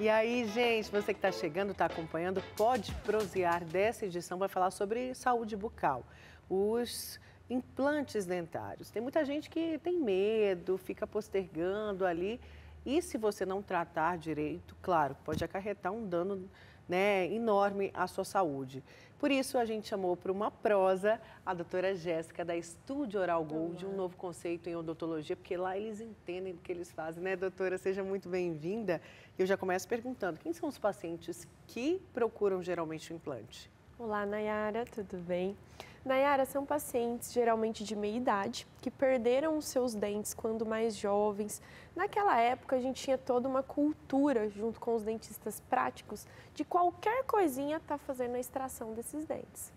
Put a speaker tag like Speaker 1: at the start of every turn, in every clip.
Speaker 1: E aí, gente, você que está chegando, está acompanhando, pode prosear dessa edição, vai falar sobre saúde bucal. Os implantes dentários. Tem muita gente que tem medo, fica postergando ali. E se você não tratar direito, claro, pode acarretar um dano né, enorme à sua saúde. Por isso, a gente chamou para uma prosa a doutora Jéssica, da Estúdio Oral Gold, um novo conceito em odontologia, porque lá eles entendem o que eles fazem, né, doutora? Seja muito bem-vinda. Eu já começo perguntando, quem são os pacientes que procuram geralmente o implante?
Speaker 2: Olá, Nayara, tudo bem? Nayara, são pacientes geralmente de meia idade que perderam os seus dentes quando mais jovens. Naquela época, a gente tinha toda uma cultura, junto com os dentistas práticos, de qualquer coisinha tá fazendo a extração desses dentes.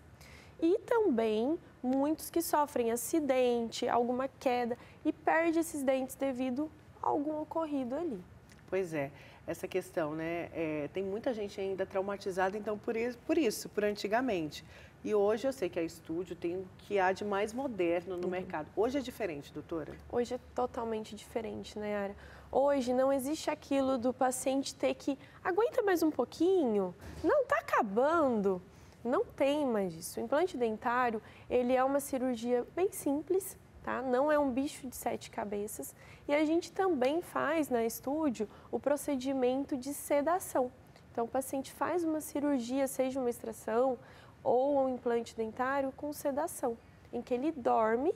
Speaker 2: E também muitos que sofrem acidente, alguma queda e perdem esses dentes devido a algum ocorrido ali.
Speaker 1: Pois é essa questão, né? É, tem muita gente ainda traumatizada, então por isso, por isso, por antigamente. E hoje eu sei que a estúdio tem o que há de mais moderno no uhum. mercado. Hoje é diferente, doutora?
Speaker 2: Hoje é totalmente diferente, né, Ara? Hoje não existe aquilo do paciente ter que aguenta mais um pouquinho, não está acabando. Não tem mais isso. O implante dentário, ele é uma cirurgia bem simples, tá? Não é um bicho de sete cabeças. E a gente também faz na estúdio o procedimento de sedação. Então, o paciente faz uma cirurgia, seja uma extração ou um implante dentário com sedação, em que ele dorme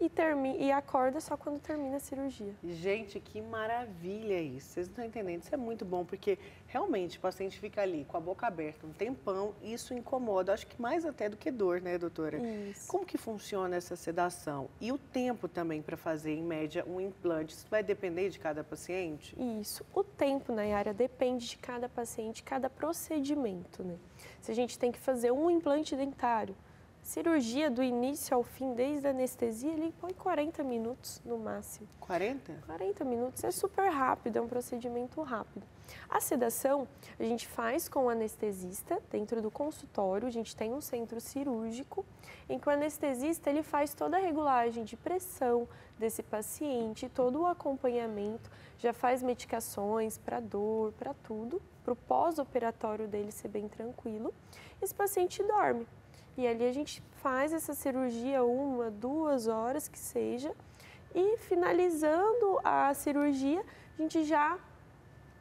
Speaker 2: e, termina, e acorda só quando termina a cirurgia.
Speaker 1: Gente, que maravilha isso. Vocês não estão entendendo. Isso é muito bom, porque realmente o paciente fica ali com a boca aberta um tempão e isso incomoda. Acho que mais até do que dor, né, doutora?
Speaker 2: Isso.
Speaker 1: Como que funciona essa sedação? E o tempo também para fazer, em média, um implante? Isso vai depender de cada paciente?
Speaker 2: Isso. O tempo, Nayara, depende de cada paciente, cada procedimento, né? Se a gente tem que fazer um implante dentário, cirurgia do início ao fim, desde a anestesia, ele põe 40 minutos no máximo.
Speaker 1: 40?
Speaker 2: 40 minutos, é super rápido, é um procedimento rápido. A sedação a gente faz com o anestesista dentro do consultório, a gente tem um centro cirúrgico, em que o anestesista ele faz toda a regulagem de pressão desse paciente, todo o acompanhamento, já faz medicações para dor, para tudo, para o pós-operatório dele ser bem tranquilo. Esse paciente dorme. E ali a gente faz essa cirurgia uma, duas horas que seja. E finalizando a cirurgia, a gente já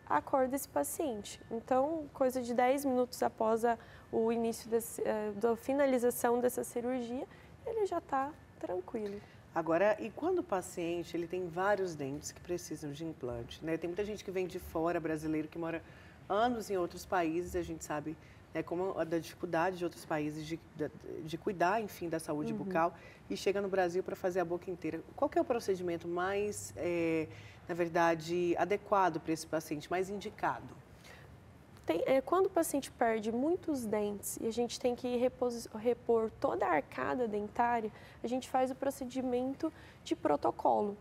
Speaker 2: acorda esse paciente. Então, coisa de 10 minutos após a, o início uh, da finalização dessa cirurgia, ele já está tranquilo.
Speaker 1: Agora, e quando o paciente ele tem vários dentes que precisam de implante, né? Tem muita gente que vem de fora, brasileiro, que mora anos em outros países, a gente sabe né, como a da dificuldade de outros países de, de, de cuidar, enfim, da saúde uhum. bucal e chega no Brasil para fazer a boca inteira. Qual é o procedimento mais, é, na verdade, adequado para esse paciente, mais indicado?
Speaker 2: Tem, é, quando o paciente perde muitos dentes e a gente tem que repos, repor toda a arcada dentária, a gente faz o procedimento de protocolo.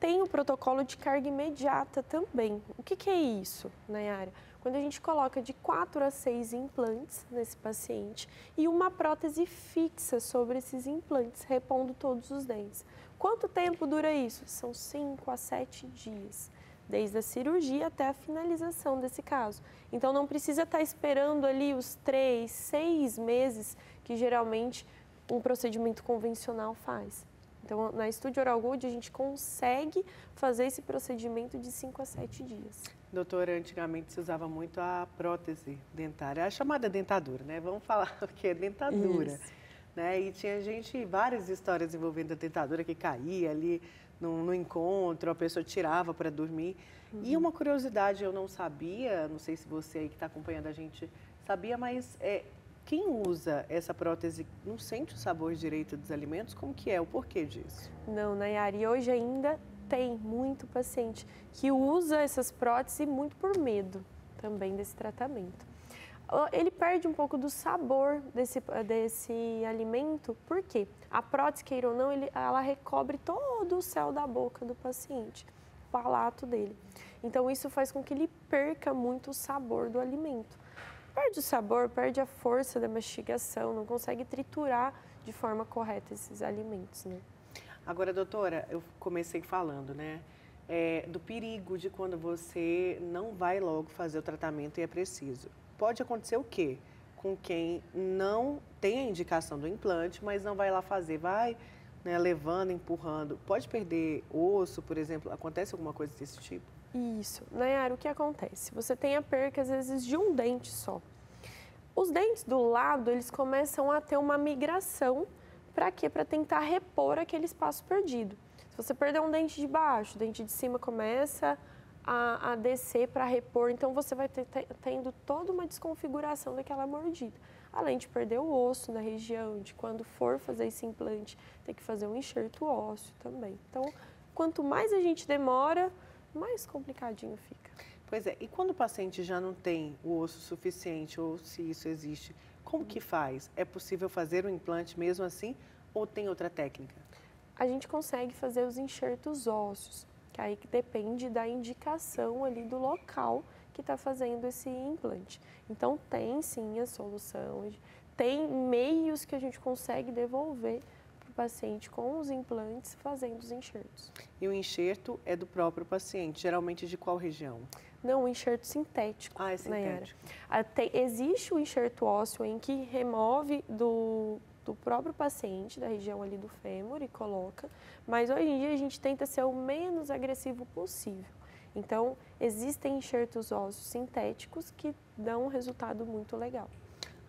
Speaker 2: Tem o protocolo de carga imediata também. O que, que é isso, Nayara? Quando a gente coloca de 4 a 6 implantes nesse paciente e uma prótese fixa sobre esses implantes, repondo todos os dentes. Quanto tempo dura isso? São 5 a 7 dias, desde a cirurgia até a finalização desse caso. Então não precisa estar esperando ali os 3, 6 meses que geralmente um procedimento convencional faz. Então, na Estúdio Oral Gold, a gente consegue fazer esse procedimento de 5 a 7 dias.
Speaker 1: Doutora, antigamente se usava muito a prótese dentária, a chamada dentadura, né? Vamos falar o que é dentadura. Isso. Né? E tinha gente, várias histórias envolvendo a dentadura que caía ali no, no encontro, a pessoa tirava para dormir. Uhum. E uma curiosidade, eu não sabia, não sei se você aí que está acompanhando a gente sabia, mas é, quem usa essa prótese não sente o sabor direito dos alimentos? Como que é? O porquê disso?
Speaker 2: Não, Nayara, e hoje ainda tem muito paciente que usa essas próteses muito por medo também desse tratamento. Ele perde um pouco do sabor desse, desse alimento, porque a prótese, queira ou não, ele, ela recobre todo o céu da boca do paciente, o palato dele. Então, isso faz com que ele perca muito o sabor do alimento perde o sabor, perde a força da mastigação, não consegue triturar de forma correta esses alimentos, né?
Speaker 1: Agora, doutora, eu comecei falando, né? é, do perigo de quando você não vai logo fazer o tratamento e é preciso. Pode acontecer o quê? Com quem não tem a indicação do implante, mas não vai lá fazer, vai né, levando, empurrando. Pode perder osso, por exemplo? Acontece alguma coisa desse tipo?
Speaker 2: Isso. Nayara, o que acontece? Você tem a perca, às vezes, de um dente só. Os dentes do lado, eles começam a ter uma migração. Para quê? Para tentar repor aquele espaço perdido. Se você perder um dente de baixo, o dente de cima começa a, a descer para repor, então você vai ter, tendo toda uma desconfiguração daquela mordida. Além de perder o osso na região, de quando for fazer esse implante, ter que fazer um enxerto ósseo também. Então, quanto mais a gente demora, mais complicadinho fica.
Speaker 1: Pois é, e quando o paciente já não tem o osso suficiente, ou se isso existe, como que faz? É possível fazer o implante mesmo assim, ou tem outra técnica?
Speaker 2: A gente consegue fazer os enxertos ósseos, que aí depende da indicação ali do local que está fazendo esse implante. Então tem sim a solução, tem meios que a gente consegue devolver paciente com os implantes fazendo os enxertos.
Speaker 1: E o enxerto é do próprio paciente, geralmente de qual região?
Speaker 2: Não, o enxerto sintético.
Speaker 1: Ah, é sintético.
Speaker 2: Até, existe o enxerto ósseo em que remove do, do próprio paciente, da região ali do fêmur e coloca, mas hoje em dia a gente tenta ser o menos agressivo possível. Então, existem enxertos ósseos sintéticos que dão um resultado muito legal.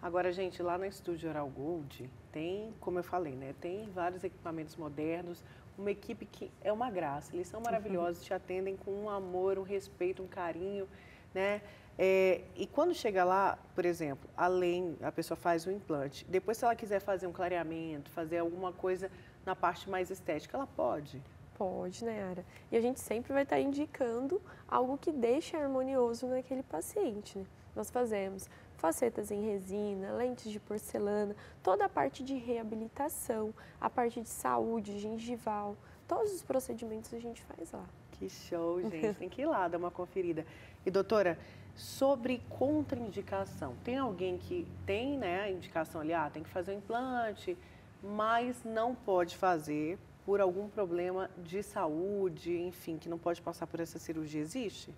Speaker 1: Agora, gente, lá no estúdio Oral Gold tem, como eu falei, né, tem vários equipamentos modernos, uma equipe que é uma graça, eles são maravilhosos, te atendem com um amor, um respeito, um carinho, né? É, e quando chega lá, por exemplo, além, a pessoa faz o implante, depois se ela quiser fazer um clareamento, fazer alguma coisa na parte mais estética, ela pode?
Speaker 2: Pode, né, Ara? E a gente sempre vai estar indicando algo que deixe harmonioso naquele paciente, né? Nós fazemos facetas em resina, lentes de porcelana, toda a parte de reabilitação, a parte de saúde, gengival, todos os procedimentos a gente faz lá.
Speaker 1: Que show, gente. Tem que ir lá dar uma conferida. E doutora, sobre contraindicação, tem alguém que tem né, a indicação ali, ah, tem que fazer um implante, mas não pode fazer por algum problema de saúde, enfim, que não pode passar por essa cirurgia, existe?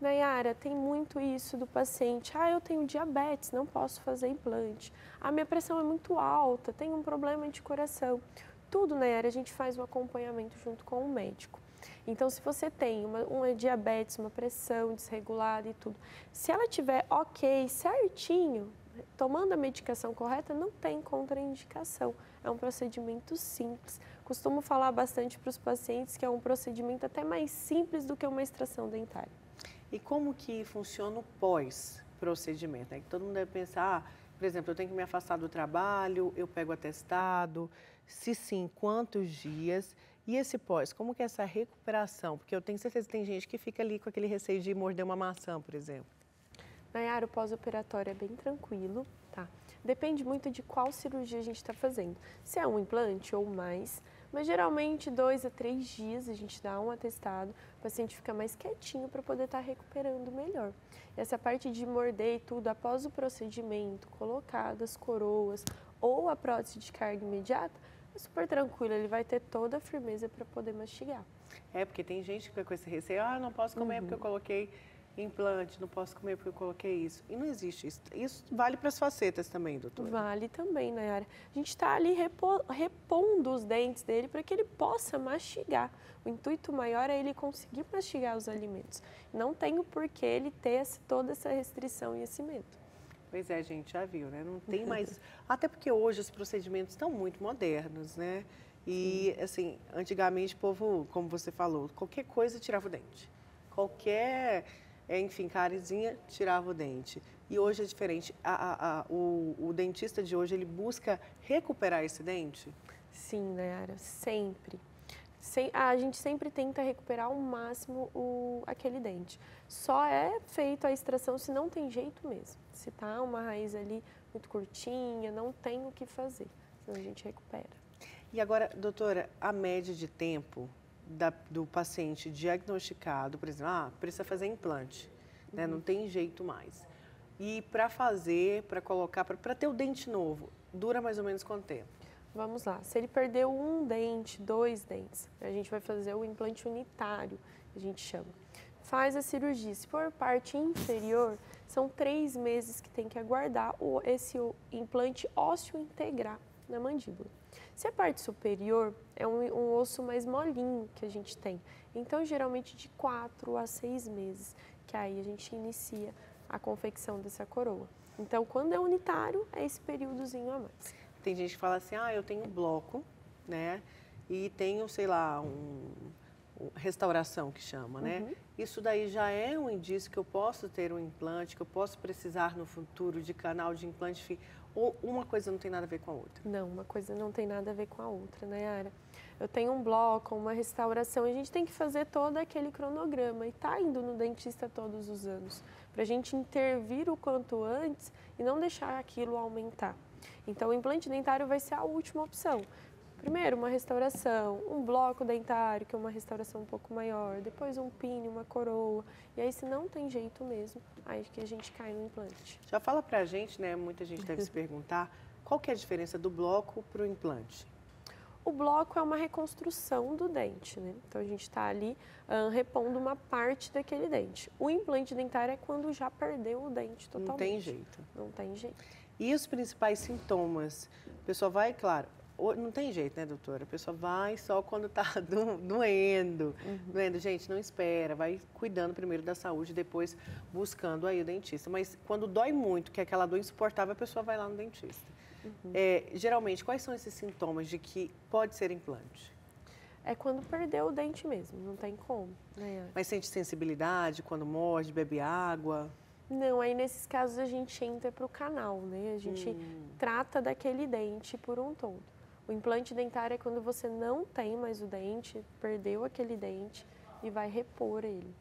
Speaker 2: Nayara, tem muito isso do paciente. Ah, eu tenho diabetes, não posso fazer implante. A minha pressão é muito alta, tenho um problema de coração. Tudo, Nayara, a gente faz o acompanhamento junto com o médico. Então, se você tem uma, uma diabetes, uma pressão desregulada e tudo, se ela tiver ok, certinho, tomando a medicação correta, não tem contraindicação. É um procedimento simples. Costumo falar bastante para os pacientes que é um procedimento até mais simples do que uma extração dentária.
Speaker 1: E como que funciona o pós-procedimento? É que todo mundo deve pensar, ah, por exemplo, eu tenho que me afastar do trabalho, eu pego atestado, se sim, quantos dias? E esse pós, como que é essa recuperação? Porque eu tenho certeza que tem gente que fica ali com aquele receio de morder uma maçã, por exemplo.
Speaker 2: Nayara, o pós-operatório é bem tranquilo, tá? Depende muito de qual cirurgia a gente está fazendo. Se é um implante ou mais, mas geralmente, dois a três dias a gente dá um atestado, o paciente fica mais quietinho para poder estar tá recuperando melhor. Essa parte de morder e tudo, após o procedimento, colocadas coroas ou a prótese de carga imediata, é super tranquilo, ele vai ter toda a firmeza para poder mastigar.
Speaker 1: É, porque tem gente que fica com esse receio, ah, não posso comer uhum. porque eu coloquei implante, não posso comer porque eu coloquei isso. E não existe isso. Isso vale para as facetas também, doutor?
Speaker 2: Vale também, Nayara. A gente está ali repo, repondo os dentes dele para que ele possa mastigar. O intuito maior é ele conseguir mastigar os alimentos. Não tem o porquê ele ter toda essa restrição e esse medo.
Speaker 1: Pois é, gente, já viu, né? Não tem mais. Até porque hoje os procedimentos estão muito modernos, né? E, Sim. assim, antigamente o povo, como você falou, qualquer coisa tirava o dente. Qualquer enfim, carizinha, tirava o dente. E hoje é diferente. A, a, a, o, o, dentista de hoje, ele busca recuperar esse dente?
Speaker 2: Sim, Nayara, sempre. Sem, a gente sempre tenta recuperar ao máximo o, aquele dente. Só é feito a extração se não tem jeito mesmo. Se tá uma raiz ali muito curtinha, não tem o que fazer, senão a gente recupera.
Speaker 1: E agora, doutora, a média de tempo da, do paciente diagnosticado, por exemplo, ah, precisa fazer implante, uhum. né? não tem jeito mais. E para fazer, para colocar, para ter o dente novo, dura mais ou menos quanto tempo?
Speaker 2: Vamos lá. Se ele perdeu um dente, dois dentes, a gente vai fazer o implante unitário, a gente chama. Faz a cirurgia. Se for parte inferior, são três meses que tem que aguardar esse implante ósseo integrar na mandíbula. Se a parte superior é um, um, osso mais molinho que a gente tem, então geralmente de quatro a seis meses, que aí a gente inicia a confecção dessa coroa. Então, quando é unitário, é esse períodozinho a mais.
Speaker 1: Tem gente que fala assim, ah, eu tenho bloco, né? E tenho, sei lá, um, restauração que chama, né? Uhum. Isso daí já é um indício que eu posso ter um implante, que eu posso precisar no futuro de canal de implante ou uma coisa não tem nada a ver com a outra?
Speaker 2: Não, uma coisa não tem nada a ver com a outra, né, Ara? Eu tenho um bloco, uma restauração, a gente tem que fazer todo aquele cronograma e tá indo no dentista todos os anos, para a gente intervir o quanto antes e não deixar aquilo aumentar. Então, o implante dentário vai ser a última opção. Primeiro, uma restauração, um bloco dentário, que é uma restauração um pouco maior, depois um pin, uma coroa. E aí, se não tem jeito mesmo, aí que a gente cai no implante.
Speaker 1: Já fala pra gente, né? Muita gente deve se perguntar, qual que é a diferença do bloco para o implante?
Speaker 2: O bloco é uma reconstrução do dente, né? Então a gente está ali uh, repondo uma parte daquele dente. O implante dentário é quando já perdeu o dente totalmente.
Speaker 1: Não tem jeito.
Speaker 2: Não tem jeito.
Speaker 1: E os principais sintomas? A pessoa vai, claro, não tem jeito, né, doutora? A pessoa vai só quando está doendo. Uhum. Doendo, gente, não espera, vai cuidando primeiro da saúde, depois buscando aí o dentista. Mas quando dói muito, que é aquela dor insuportável, a pessoa vai lá no dentista. Uhum. É, geralmente, quais são esses sintomas de que pode ser implante?
Speaker 2: É quando perdeu o dente mesmo, não tem como. Né?
Speaker 1: Mas sente sensibilidade quando morde, bebe água?
Speaker 2: Não, aí nesses casos a gente entra para o canal, né? A gente hum. trata daquele dente por um todo. O implante dentário é quando você não tem mais o dente, perdeu aquele dente e vai repor ele.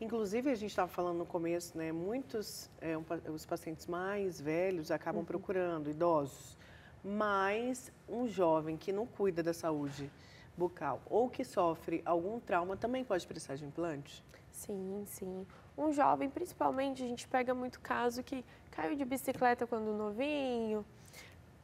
Speaker 1: Inclusive, a gente estava falando no começo, né? Muitos, é, um, os pacientes mais velhos acabam uhum. procurando, idosos. Mas um jovem que não cuida da saúde bucal ou que sofre algum trauma também pode precisar de implante?
Speaker 2: Sim, sim. Um jovem, principalmente, a gente pega muito caso que caiu de bicicleta quando novinho,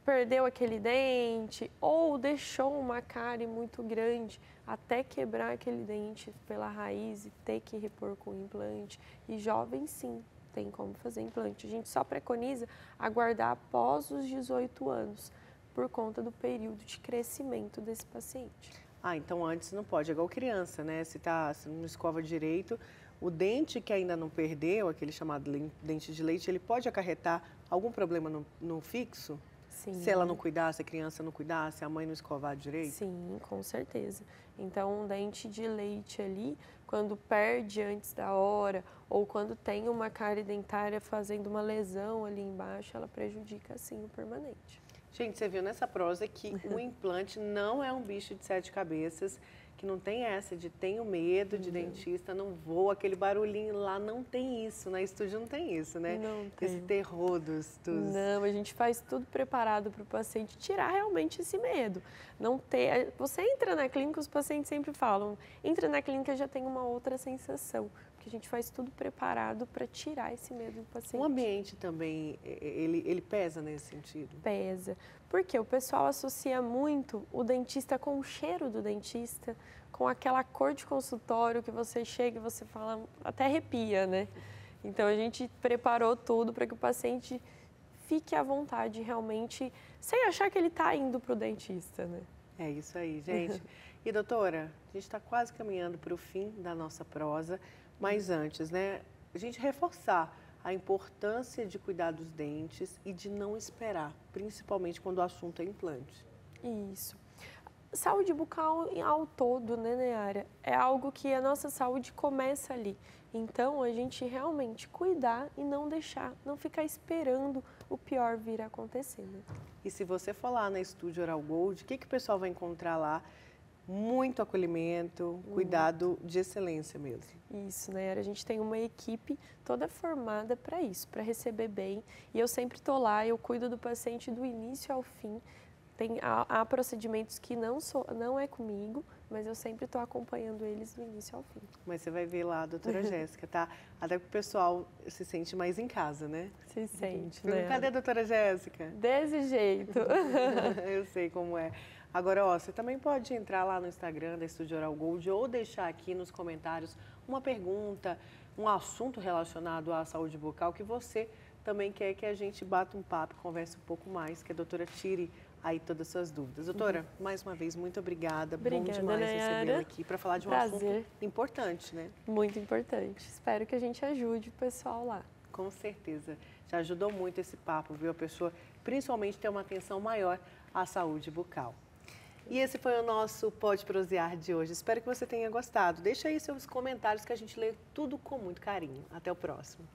Speaker 2: perdeu aquele dente ou deixou uma cárie muito grande até quebrar aquele dente pela raiz e ter que repor com implante. E jovem, sim, tem como fazer implante. A gente só preconiza aguardar após os 18 anos, por conta do período de crescimento desse paciente.
Speaker 1: Ah, então antes não pode, é igual criança, né? Se, tá, se não escova direito, o dente que ainda não perdeu, aquele chamado dente de leite, ele pode acarretar algum problema no, no fixo? Sim. Se ela não cuidasse, a criança não cuidasse, a mãe não escovar direito?
Speaker 2: Sim, com certeza. Então, um dente de leite ali, quando perde antes da hora, ou quando tem uma cárie dentária fazendo uma lesão ali embaixo, ela prejudica, sim, o permanente.
Speaker 1: Gente, você viu nessa prosa que o implante não é um bicho de sete cabeças que não tem essa de tenho medo de uhum. dentista, não vou, aquele barulhinho lá, não tem isso, na estúdio não tem isso, né?
Speaker 2: Não tem.
Speaker 1: Esse terror dos, dos...
Speaker 2: Não, a gente faz tudo preparado para o paciente tirar realmente esse medo. Não ter... Você entra na clínica, os pacientes sempre falam, entra na clínica já tem uma outra sensação, porque a gente faz tudo preparado para tirar esse medo do paciente.
Speaker 1: O ambiente também, ele, ele pesa nesse sentido?
Speaker 2: Pesa. Porque o pessoal associa muito o dentista com o cheiro do dentista, com aquela cor de consultório que você chega e você fala, até arrepia, né? Então a gente preparou tudo para que o paciente fique à vontade realmente, sem achar que ele está indo para o dentista, né?
Speaker 1: É isso aí, gente. E doutora, a gente está quase caminhando para o fim da nossa prosa, mas antes, né, a gente reforçar a importância de cuidar dos dentes e de não esperar, principalmente quando o assunto é implante.
Speaker 2: Isso. Saúde bucal ao todo, né, Neara? É algo que a nossa saúde começa ali. Então, a gente realmente cuidar e não deixar, não ficar esperando o pior vir a acontecer. Né?
Speaker 1: E se você for lá na Estúdio Oral Gold, o que, que o pessoal vai encontrar lá? Muito acolhimento, cuidado de excelência mesmo.
Speaker 2: Isso, né? A gente tem uma equipe toda formada para isso, para receber bem. E eu sempre estou lá, eu cuido do paciente do início ao fim. Tem, há, há procedimentos que não, sou, não é comigo, mas eu sempre estou acompanhando eles do início ao fim.
Speaker 1: Mas você vai ver lá a doutora Jéssica, tá? Até que o pessoal se sente mais em casa, né?
Speaker 2: Se sente,
Speaker 1: né? Cadê a doutora Jéssica?
Speaker 2: Desse jeito.
Speaker 1: eu sei como é. Agora, ó, você também pode entrar lá no Instagram da Estúdio Oral Gold ou deixar aqui nos comentários uma pergunta, um assunto relacionado à saúde bucal que você também quer que a gente bata um papo, converse um pouco mais, que a doutora tire aí todas as suas dúvidas. Doutora, uhum. mais uma vez, muito obrigada.
Speaker 2: obrigada
Speaker 1: Bom demais
Speaker 2: recebê-la
Speaker 1: aqui para falar de um
Speaker 2: Prazer.
Speaker 1: assunto importante, né?
Speaker 2: Muito importante. Espero que a gente ajude o pessoal lá.
Speaker 1: Com certeza. Já ajudou muito esse papo, viu? A pessoa, principalmente, ter uma atenção maior à saúde bucal. E esse foi o nosso Pode Prosear de hoje. Espero que você tenha gostado. Deixa aí seus comentários que a gente lê tudo com muito carinho. Até o próximo.